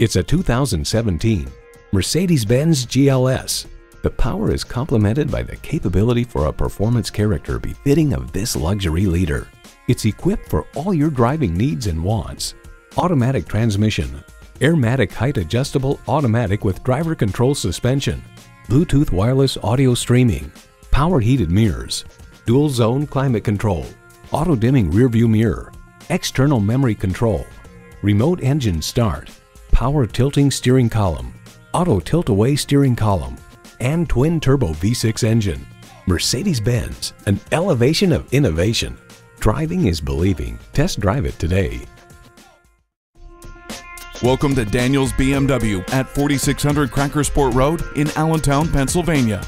It's a 2017 Mercedes-Benz GLS. The power is complemented by the capability for a performance character befitting of this luxury leader. It's equipped for all your driving needs and wants. Automatic transmission, Airmatic height adjustable automatic with driver control suspension, Bluetooth wireless audio streaming, power heated mirrors, dual zone climate control, auto dimming rear view mirror, external memory control, remote engine start, power tilting steering column, auto tilt-away steering column, and twin-turbo V6 engine. Mercedes-Benz, an elevation of innovation. Driving is believing. Test drive it today. Welcome to Daniels BMW at 4600 Crackersport Road in Allentown, Pennsylvania.